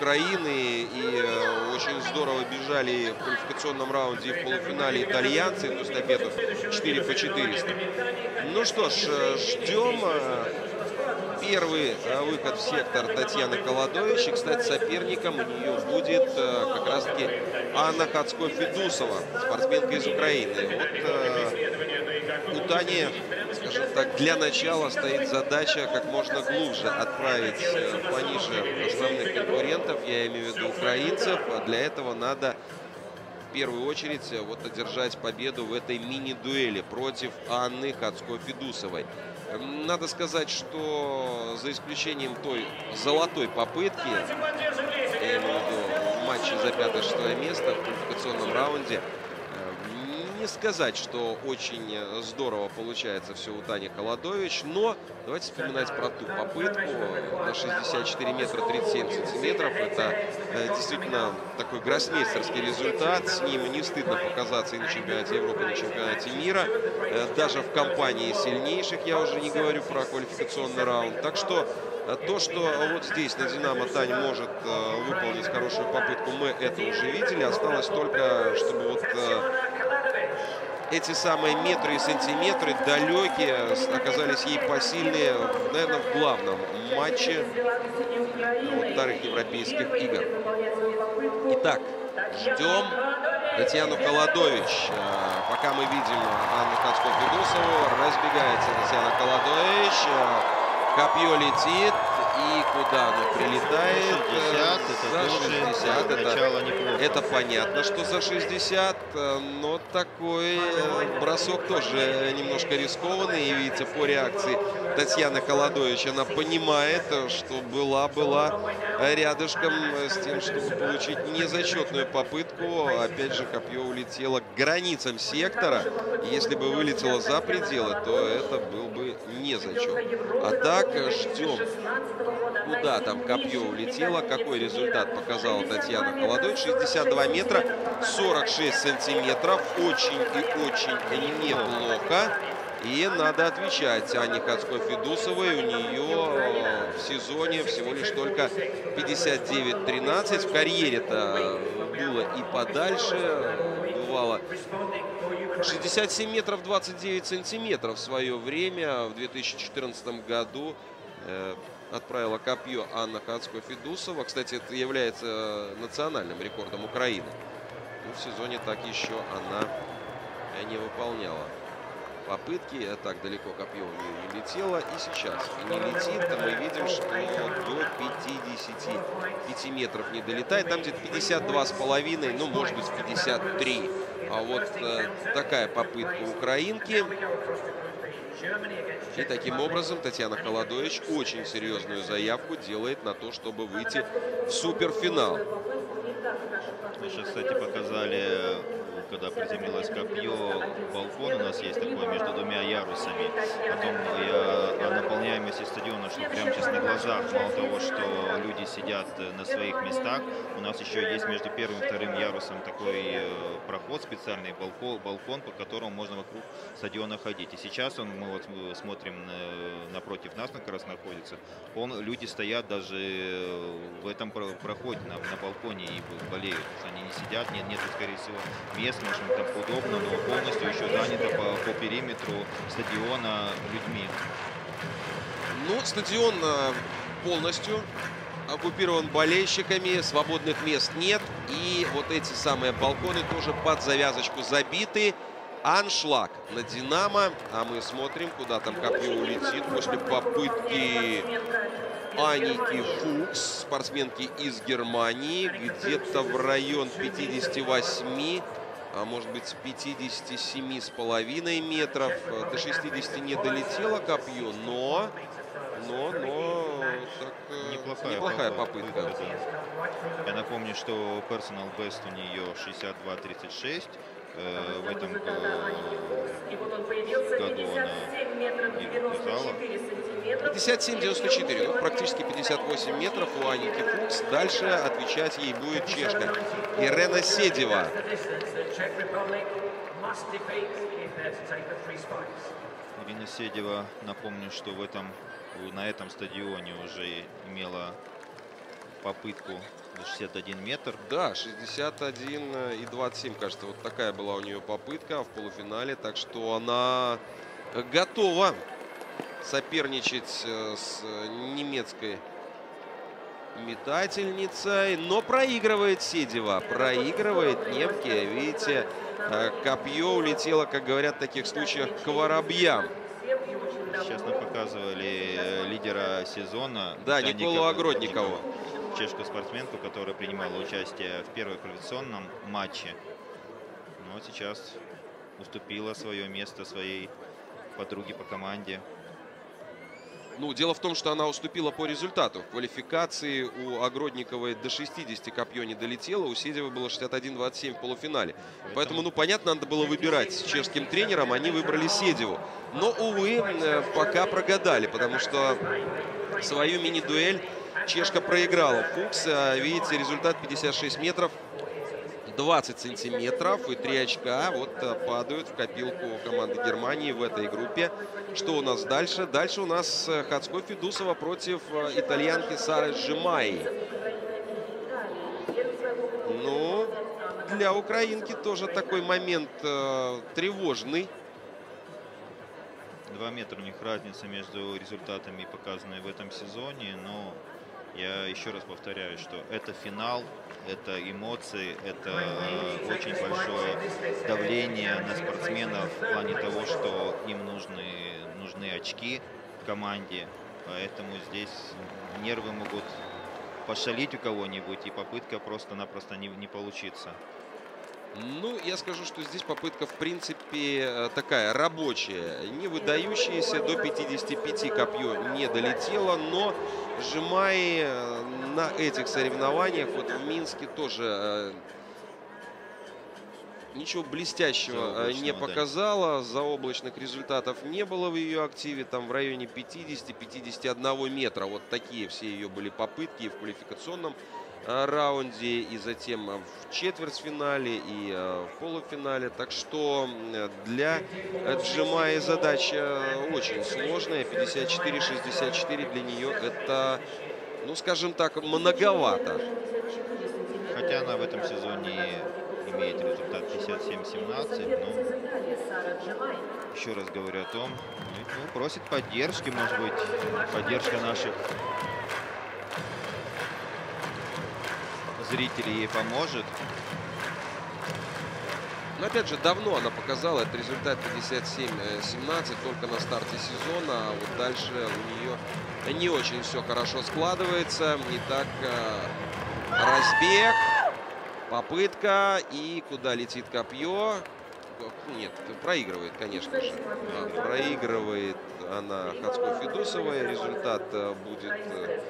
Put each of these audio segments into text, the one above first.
Украины. И э, очень здорово бежали в квалификационном раунде и в полуфинале итальянцы. Эту эстафету 4 по 400. Ну что ж, э, ждем первый выход в сектор Татьяны Колодович. И, кстати, соперником у нее будет как раз-таки Анна Хацко-Федусова, спортсменка из Украины. Вот у Тани скажем так, для начала стоит задача как можно глубже отправить э, пониже основных конкурентов, я имею в виду украинцев. А для этого надо в первую очередь э, вот одержать победу в этой мини-дуэли против Анны Хацко-Федусовой. Надо сказать, что за исключением той золотой попытки, я имею в виду матче за пятое-шестое место в квалификационном раунде, не сказать, что очень э, здорово получается все у Тани Холодович, но давайте вспоминать про ту попытку на 64 метра 37 сантиметров. Это э, действительно такой гроссмейстерский результат. С ним не стыдно показаться и на чемпионате Европы, и на чемпионате мира. Э, даже в компании сильнейших, я уже не говорю про квалификационный раунд. Так что то, что вот здесь на «Динамо» Тань может выполнить хорошую попытку, мы это уже видели. Осталось только, чтобы вот эти самые метры и сантиметры далекие оказались ей посильнее, наверное, в главном матче вот, вторых европейских игр. Итак, ждем Татьяну Колодович. А, пока мы видим Анну Кацко-Федосову, разбегается Татьяна Колодович. А, копье летит. И куда оно прилетает? 60, это за 60. Это, это понятно, что за 60, э, но такой э, бросок тоже немножко рискованный. И видите, по реакции Татьяны Холодович, она понимает, что была-была рядышком с тем, чтобы получить незачетную попытку. Опять же, копье улетело к границам сектора. Если бы вылетело за пределы, то это был бы не зачет. А так ждем куда там копье улетело, какой результат показала Татьяна Холодой. 62 метра, 46 сантиметров. Очень и очень неплохо. И надо отвечать Анне Хацкой-Федусовой. У нее в сезоне всего лишь только 59-13. В карьере-то было и подальше. Бывало 67 метров 29 сантиметров в свое время в 2014 году э, отправила копье Анна Хацко-Федусова. Кстати, это является э, национальным рекордом Украины. Но в сезоне так еще она не выполняла попытки. Так далеко копье у нее не летело. И сейчас не летит. Мы видим, что до 55 метров не долетает. Там где-то 52,5, ну, может быть, 53. А вот э, такая попытка украинки. И таким образом Татьяна Холодович очень серьезную заявку делает на то, чтобы выйти в суперфинал. Сейчас, кстати, показали когда приземлилось копье, балкон у нас есть такой между двумя ярусами. Потом я, о наполняемости стадиона, что прямо сейчас на глазах, мало того, что люди сидят на своих местах, у нас еще есть между первым и вторым ярусом такой э, проход специальный, балкон, балкон по которому можно вокруг стадиона ходить. И сейчас он, мы вот смотрим э, напротив нас, как раз находится, он, люди стоят даже э, в этом проходе, на, на балконе и болеют. Они не сидят, нет, нет, скорее всего, мест быть, так удобно, но полностью еще занято по, по периметру стадиона людьми. Ну, стадион э, полностью оккупирован болельщиками, свободных мест нет. И вот эти самые балконы тоже под завязочку забиты. Аншлаг на «Динамо». А мы смотрим, куда там копье улетит после попытки Аники Фукс, спортсменки из Германии. Где-то в район 58 а может быть 57 с половиной метров. До 60 не долетело копье, но, но, но так, э, неплохая, неплохая попытка. попытка. Я напомню, что personal best у нее 62-36. Э, в этом э, году она показала. 57-94, ну, практически 58 метров у Аники Фукс. Дальше отвечать ей будет чешка Ирена Седева. Ирина Седева, напомню, что в этом, на этом стадионе уже имела попытку на 61 метр. Да, 61 э, и 27, кажется, вот такая была у нее попытка в полуфинале. Так что она готова соперничать э, с немецкой метательницей. Но проигрывает Седева, проигрывает немки. Видите, э, копье улетело, как говорят в таких случаях, к воробьям. Сейчас нам показывали э, лидера сезона. Да, Николу Огродникову. Чешскую спортсменку, которая принимала участие в первом квалификационном матче. Но сейчас уступила свое место своей подруге по команде. Ну, дело в том, что она уступила по результату. В квалификации у Огродниковой до 60 копье не долетело, у Седева было 61-27 в полуфинале. Поэтому... Ну, понятно, надо было выбирать с чешским тренером, они выбрали Седеву. Но, увы, э, пока прогадали, потому что свою мини-дуэль чешка проиграла. Фукс, а, видите, результат 56 метров. 20 сантиметров и 3 очка вот э, падают в копилку команды Германии в этой группе. Что у нас дальше? Дальше у нас э, Хацко Федусова против э, итальянки Сары Жимай. Ну, для украинки тоже такой момент э, тревожный. Два метра у них разница между результатами, показанными в этом сезоне, но я еще раз повторяю, что это финал, это эмоции, это очень большое давление на спортсменов в плане того, что им нужны, нужны очки в команде. Поэтому здесь нервы могут пошалить у кого-нибудь, и попытка просто-напросто не, не получится. Ну, я скажу, что здесь попытка, в принципе, э, такая рабочая. Не выдающаяся, до 55 копье не долетело, но Жимай э, на этих соревнованиях, вот в Минске тоже э, ничего блестящего не показала. Заоблачных результатов не было в ее активе. Там в районе 50-51 метра. Вот такие все ее были попытки в квалификационном раунде, и затем э, в четвертьфинале, и э, в полуфинале. Так что для Джимаи задача очень сложная. 54-64 для нее это, ну скажем так, многовато. Хотя она в этом сезоне имеет результат 57-17, но еще раз говорю о том, ну, просит поддержки, может быть, поддержка наших зрителей ей поможет. Но опять же, давно она показала этот результат 57-17 только на старте сезона. А вот дальше у нее не очень все хорошо складывается. Итак, э, разбег, попытка и куда летит копье. Нет, проигрывает, конечно же. Проигрывает она Хацко Федусовой. Результат э, будет э,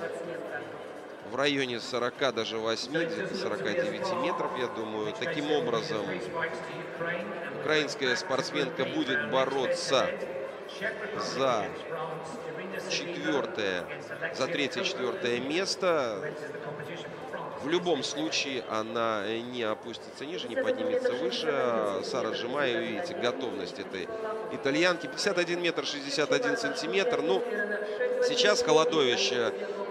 в районе 40, даже 80, 49 метров, я думаю. Таким образом, украинская спортсменка будет бороться за четвертое, за третье-четвертое место. В любом случае она не опустится ниже, не поднимется выше. Сара Жимая, видите, готовность этой итальянки. 51 метр 61 сантиметр. Ну, сейчас Холодович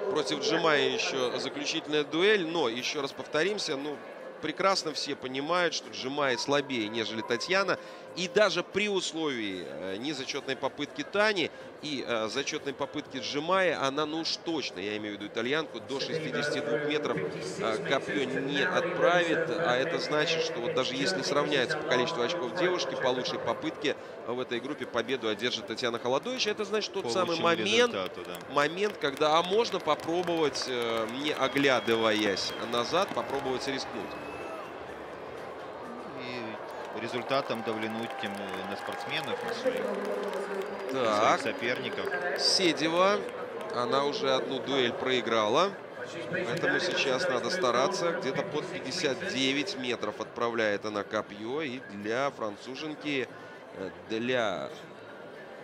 против Джимая еще заключительная дуэль. Но, еще раз повторимся, ну, прекрасно все понимают, что Джимай слабее, нежели Татьяна. И даже при условии э, незачетной попытки Тани и э, зачетной попытки Джимая, она ну уж точно, я имею в виду итальянку, до 62 метров э, копье не отправит. А это значит, что вот даже если сравняется по количеству очков девушки, по лучшей попытке в этой группе победу одержит Татьяна Холодович. Это значит тот по самый момент, да. момент, когда а можно попробовать, э, не оглядываясь назад, попробовать рискнуть результатом давленуть тем на спортсменов, на своих, так. своих соперников. Седева, она уже одну дуэль проиграла. Поэтому сейчас надо стараться. Где-то под 59 метров отправляет она копье. И для француженки, э, для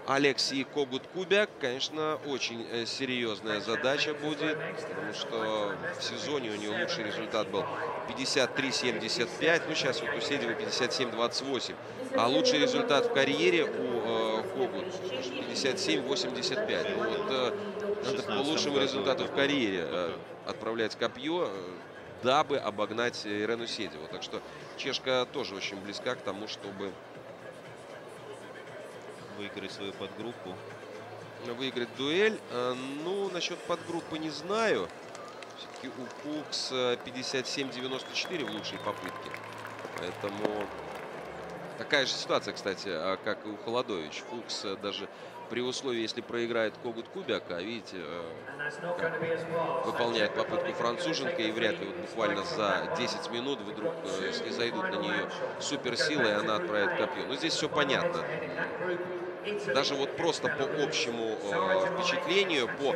Алексей Когут-Кубяк, конечно, очень э, серьезная задача будет, потому что в сезоне у нее лучший результат был 53-75, ну сейчас вот у Седева 57-28, а лучший результат в карьере у э, Когут 57-85. Ну, вот, э, это по лучшему результату в карьере. Э, отправлять копье, э, дабы обогнать Ирену Седеву. Так что чешка тоже очень близка к тому, чтобы Выиграть свою подгруппу. выиграть дуэль. Э, Ну, насчет подгруппы не знаю. Все-таки у Фукс э, 57-94 в лучшей попытке. Поэтому такая же ситуация, кстати, а, как и у Холодович. Фукс даже при условии, если проиграет Когут Кубяк, а видите, э, выполняет попытку француженка и вряд ли вот буквально за 10 минут вдруг э, снизойдут на нее суперсилы, и она отправит копье. Но здесь все понятно. Даже вот просто по общему э, впечатлению, по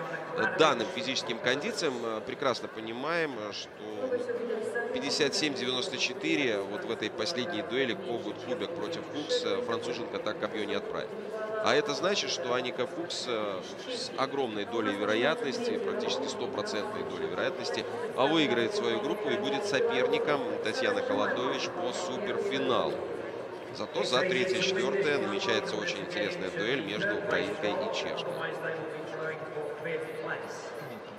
данным физическим кондициям, прекрасно понимаем, что 57-94 вот в этой последней дуэли Когут Кубек против Фукс э, француженка так копье не отправит. А это значит, что Аника Фукс э, с огромной долей вероятности, практически стопроцентной долей вероятности, а выиграет свою группу и будет соперником Татьяны Холодович по суперфиналу. Зато за третье и четвертое намечается очень интересная дуэль между украинкой и чешкой.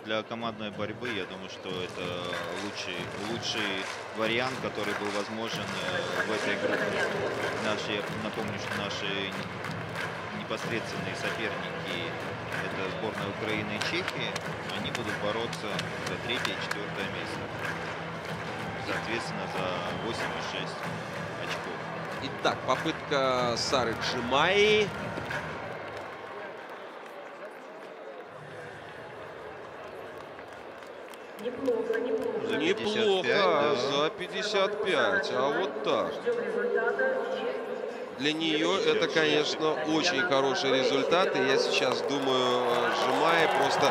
Для командной борьбы, я думаю, что это лучший, лучший вариант, который был возможен э, в этой группе. Наши, напомню, что наши непосредственные соперники это сборная Украины и Чехии. Они будут бороться за третье и четвертое место. Соответственно, за 8 и 6 очков. Итак, попытка Сары Джимаи. Неплохо, неплохо. За Неплохо, 55, за 55, а вот так. Для нее это, конечно, очень хороший результат. И я сейчас думаю, Жимай просто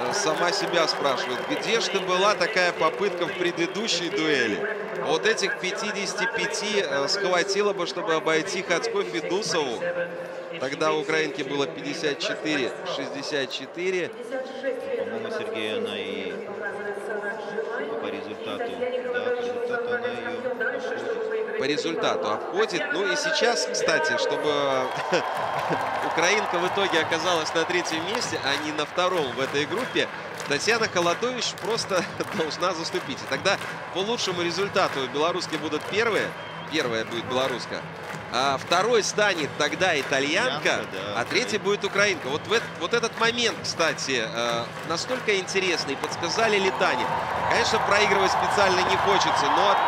э, сама себя спрашивает, где же ты была такая попытка в предыдущей дуэли? Вот этих 55 э, схватило бы, чтобы обойти Хацко Федусову. Тогда у украинки было 54-64. 56 По-моему, Сергей, она и по результату, да, по результату она ее обходит. По результату обходит. Ну и сейчас, кстати, чтобы Украинка в итоге оказалась на третьем месте, а не на втором в этой группе, Татьяна Холодович просто должна заступить. И тогда по лучшему результату белоруски будут первые. Первая будет белоруска. А второй станет тогда итальянка, Итальянка, да, а третий украинка. будет украинка. Вот, в эт- вот этот момент, кстати, э, настолько интересный. Подсказали Литане. Конечно, проигрывать специально не хочется, но от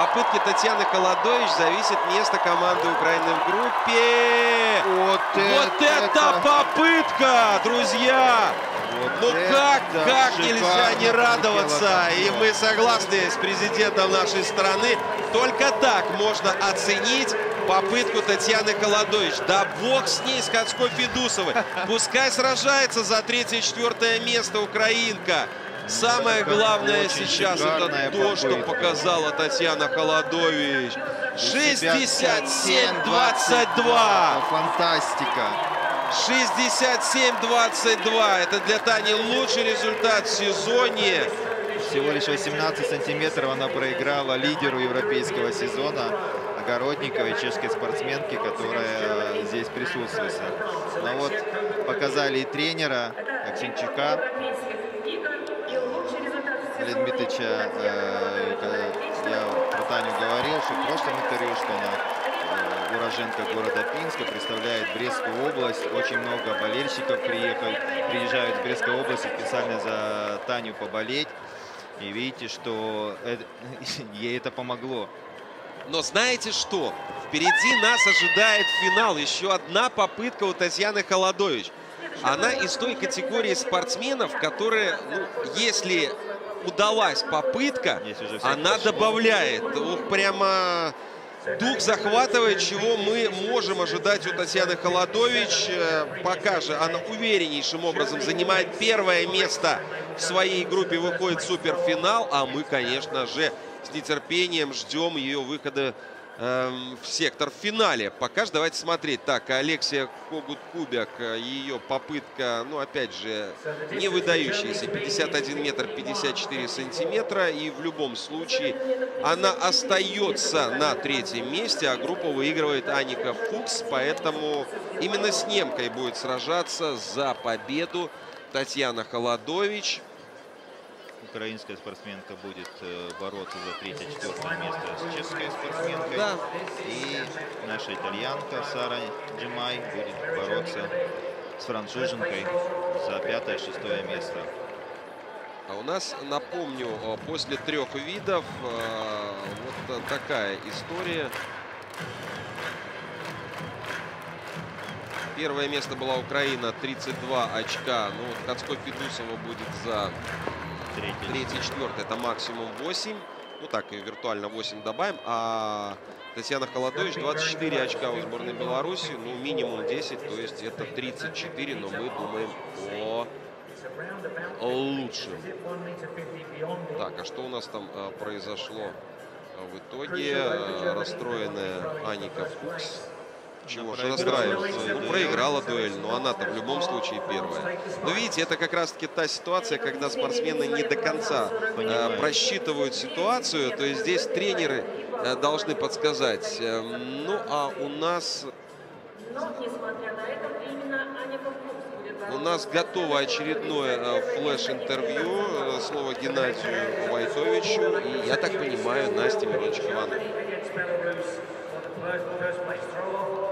попытки Татьяны Холодович зависит место команды Украины в группе. Вот, Вот это попытка, друзья! Вот Ну как, это как нельзя не радоваться? И мы согласны с президентом нашей страны. Только так можно оценить попытку Татьяны Холодович. Да бог с ней, с Хацко Федусовой. Пускай сражается за третье и четвертое место украинка. Самое главное Очень сейчас это то, что показала Татьяна Холодович. 67-22. Фантастика. 67-22. Это для Тани лучший результат в сезоне. Всего лишь 18 сантиметров она проиграла лидеру европейского сезона Огородниковой, чешской спортсменке, которая здесь присутствует. Но вот показали и тренера Аксенчука, Дмитриевича, э, я про Таню говорил, что в прошлом интервью, что она э, уроженка города Пинска, представляет Брестскую область. Очень много болельщиков приехали, приезжают в Брестскую область специально за Таню поболеть. И видите, что это- ей это помогло. Но знаете что? Впереди нас ожидает финал. Еще одна попытка у Татьяны Холодович. Она из той категории спортсменов, которые, ну, если удалась попытка, она добавляет. Ух, прямо дух захватывает, чего мы можем ожидать у Татьяны Холодович. Э, Пока же она увереннейшим образом занимает первое место в своей группе, выходит в суперфинал, а мы, конечно же, с нетерпением ждем ее выхода в сектор в финале. Пока же давайте смотреть. Так, Алексия Когут-Кубяк, э, ее попытка, ну, опять же, не выдающаяся. 51 метр 54 сантиметра. И в любом случае она остается на третьем месте, а группу выигрывает Аника Фукс. Поэтому именно с немкой будет сражаться за победу Татьяна Холодович. Украинская спортсменка будет э, бороться за третье-четвертое место с чешской спортсменкой. Да. И наша итальянка Сара Джимай будет бороться с француженкой за пятое-шестое место. А у нас, напомню, э, после трех видов э, вот э, такая история. Первое место была Украина, 32 очка. Ну, вот Кацко Федусова будет за Третье, четвертое. Это максимум 8. Ну, так, и виртуально 8 добавим. А Татьяна Холодович 24 очка у сборной Беларуси. Ну, минимум 10, то есть это 34. Но мы думаем о лучшем. Так, а что у нас там э, произошло э, в итоге? Э, расстроенная Аника Фукс. Чего же проиграла расстраиваться? Ну, дуэль. проиграла дуэль, но она-то в любом случае первая. Но видите, это как раз-таки та ситуация, когда спортсмены не до конца э, просчитывают ситуацию. То есть здесь тренеры э, должны подсказать. Э, Ну, а у нас у нас готово очередное э, флеш-интервью. Э, Слово Геннадию Войтовичу. И, я так понимаю, Насте Мирончик Ивановна. against Belarus for the first, first place throw off.